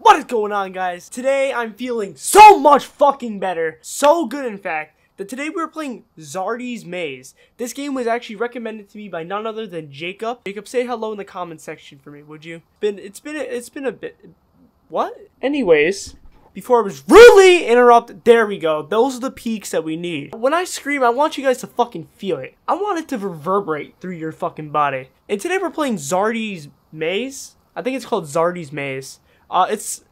What is going on guys? Today I'm feeling so much fucking better. So good in fact. That today we are playing Zardy's Maze. This game was actually recommended to me by none other than Jacob. Jacob, say hello in the comment section for me, would you? Been it's been it's been a bit what? Anyways, before I was rudely interrupted, there we go. Those are the peaks that we need. When I scream, I want you guys to fucking feel it. I want it to reverberate through your fucking body. And today we're playing Zardy's Maze. I think it's called Zardy's Maze. Uh, it's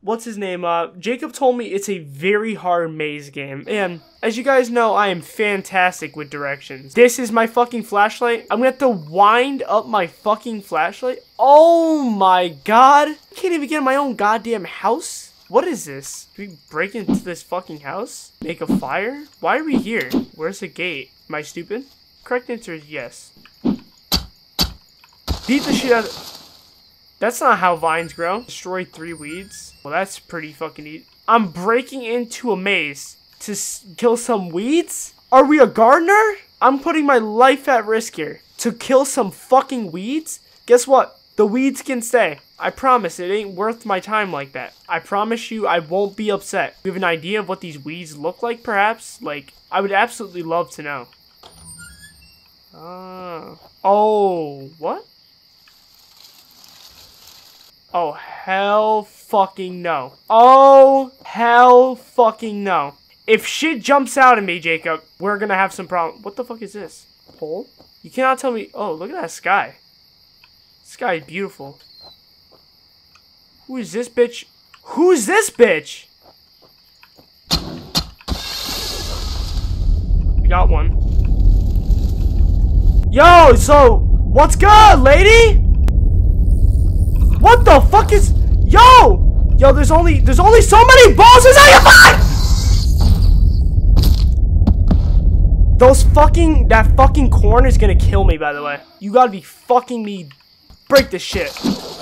what's his name? Uh, Jacob told me it's a very hard maze game. And as you guys know, I am fantastic with directions. This is my fucking flashlight. I'm gonna have to wind up my fucking flashlight. Oh my god. I can't even get in my own goddamn house. What is this? Do we break into this fucking house? Make a fire? Why are we here? Where's the gate? Am I stupid? Correct answer is yes. Beat the shit out of- that's not how vines grow. Destroy three weeds. Well, that's pretty fucking easy. I'm breaking into a maze to kill some weeds? Are we a gardener? I'm putting my life at risk here. To kill some fucking weeds? Guess what? The weeds can stay. I promise it ain't worth my time like that. I promise you I won't be upset. You have an idea of what these weeds look like perhaps? Like, I would absolutely love to know. Uh, oh, what? Oh, hell fucking no. Oh, hell fucking no. If shit jumps out at me, Jacob, we're gonna have some problem. What the fuck is this? Pole? You cannot tell me. Oh, look at that sky. Sky is beautiful. Who is this bitch? Who's this bitch? We got one. Yo, so, what's good, lady? What the fuck is... Yo! Yo, there's only... There's only so many bosses I can find! Those fucking... That fucking corn is gonna kill me, by the way. You gotta be fucking me... Break this shit.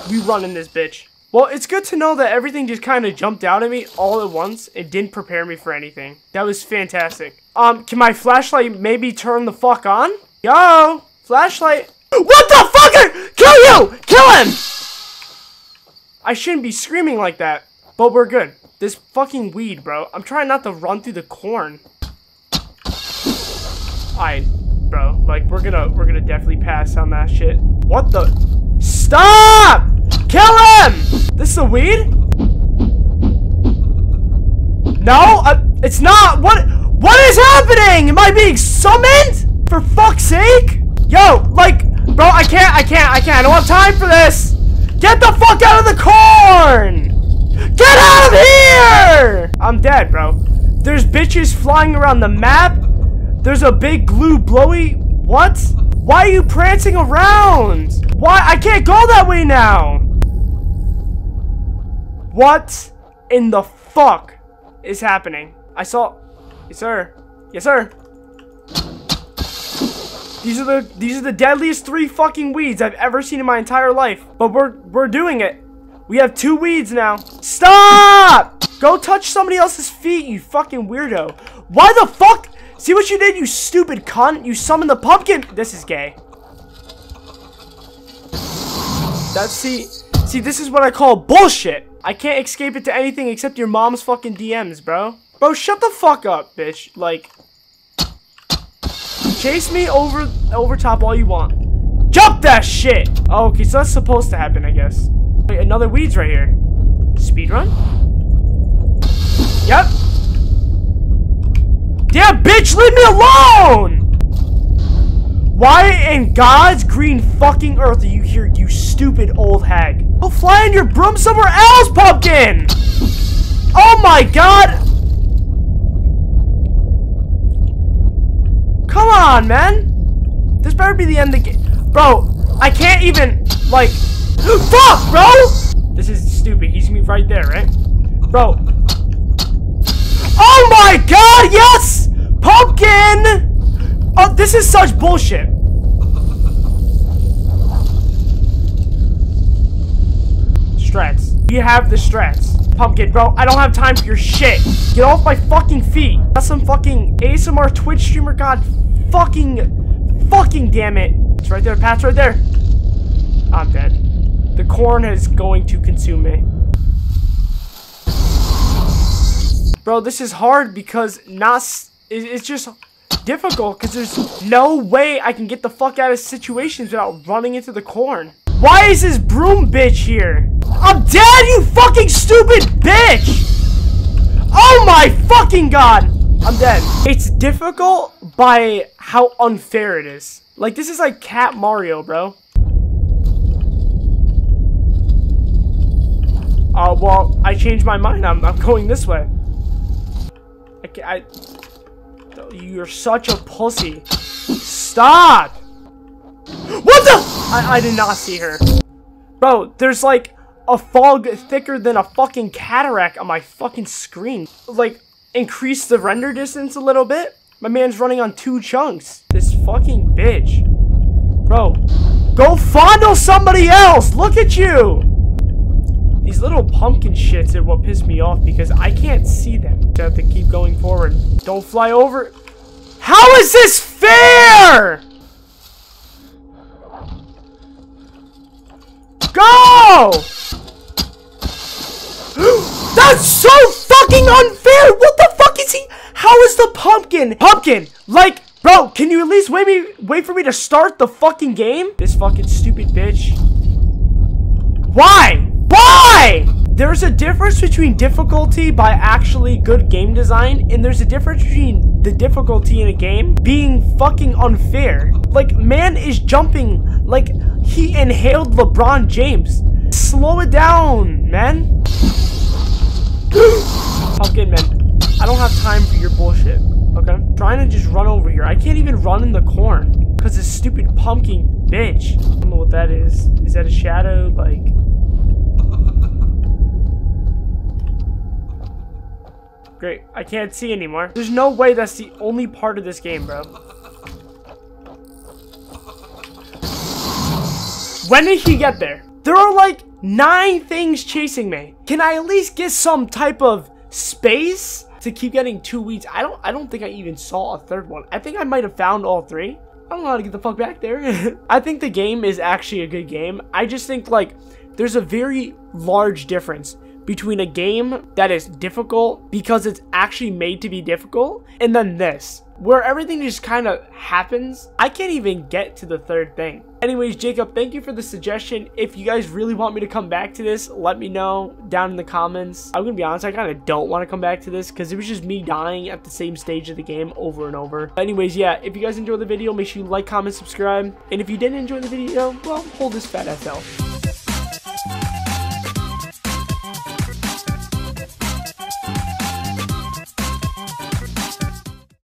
We running this bitch. Well, it's good to know that everything just kind of jumped out at me all at once. It didn't prepare me for anything. That was fantastic. Um, can my flashlight maybe turn the fuck on? Yo! Flashlight. What the fucker? Kill you! Kill him! I shouldn't be screaming like that. But we're good. This fucking weed, bro. I'm trying not to run through the corn. I, bro. Like, we're gonna, we're gonna definitely pass on that shit. What the? Stop! Kill him! This is a weed? No, uh, it's not. What? What is happening? Am I being summoned? For fuck's sake? Yo, like, bro, I can't, I can't, I can't. I don't have time for this. Get the fuck out of the corn! Get out of here! I'm dead, bro. There's bitches flying around the map. There's a big glue blowy. What? Why are you prancing around? Why? I can't go that way now. What in the fuck is happening? I saw. Yes, sir. Yes, sir. These are the these are the deadliest three fucking weeds I've ever seen in my entire life. But we're we're doing it. We have two weeds now. Stop! Go touch somebody else's feet, you fucking weirdo. Why the fuck? See what you did, you stupid cunt? You summoned the pumpkin. This is gay. That's see see this is what I call bullshit. I can't escape it to anything except your mom's fucking DMs, bro. Bro, shut the fuck up, bitch. Like Chase me over over top all you want. Jump that shit! Oh, okay, so that's supposed to happen, I guess. Wait, another weeds right here. Speed run? Yep. Damn, bitch, leave me alone! Why in God's green fucking earth are you here, you stupid old hag? Go fly on your broom somewhere else, pumpkin! Oh my god! Come on, man. This better be the end of the game. Bro, I can't even, like... Fuck, bro! This is stupid. He's me right there, right? Bro. Oh my god, yes! Pumpkin! Oh, this is such bullshit. Strats. We have the strats. Pumpkin, bro, I don't have time for your shit. Get off my fucking feet. That's some fucking ASMR Twitch streamer. God Fucking, fucking damn it. It's right there, Pat's right there. I'm dead. The corn is going to consume me. Bro, this is hard because not, it's just difficult because there's no way I can get the fuck out of situations without running into the corn. Why is this broom bitch here? I'm dead, you fucking stupid bitch! Oh my fucking god! I'm dead. It's difficult by how unfair it is. Like, this is like Cat Mario, bro. Oh, uh, well, I changed my mind. I'm, I'm going this way. I, I, you're such a pussy. Stop! What the? I, I did not see her. Bro, there's like a fog thicker than a fucking cataract on my fucking screen. Like, increase the render distance a little bit. My man's running on two chunks. This fucking bitch. Bro, go fondle somebody else! Look at you! These little pumpkin shits are what piss me off because I can't see them. I have to keep going forward. Don't fly over. How is this fair? Go! That's so fucking unfair! What How is the pumpkin? Pumpkin! Like, bro, can you at least wait me wait for me to start the fucking game? This fucking stupid bitch. Why? Why? There's a difference between difficulty by actually good game design, and there's a difference between the difficulty in a game being fucking unfair. Like, man is jumping like he inhaled LeBron James. Slow it down, man. Pumpkin, man. I don't have time for your bullshit, okay? I'm trying to just run over here. I can't even run in the corn because this stupid pumpkin bitch. I don't know what that is. Is that a shadow? Like... Great. I can't see anymore. There's no way that's the only part of this game, bro. When did he get there? There are like nine things chasing me. Can I at least get some type of space to keep getting two weeds? I don't I don't think I even saw a third one. I think I might have found all three. I don't know how to get the fuck back there. I think the game is actually a good game. I just think like there's a very large difference between a game that is difficult because it's actually made to be difficult and then this where everything just kind of happens i can't even get to the third thing. Anyways jacob thank you for the suggestion. If you guys really want me to come back to this let me know down in the comments. I'm gonna be honest i kind of don't want to come back to this because it was just me dying at the same stage of the game over and over. Anyways yeah if you guys enjoyed the video make sure you like comment subscribe. And if you didn't enjoy the video well hold this fat ass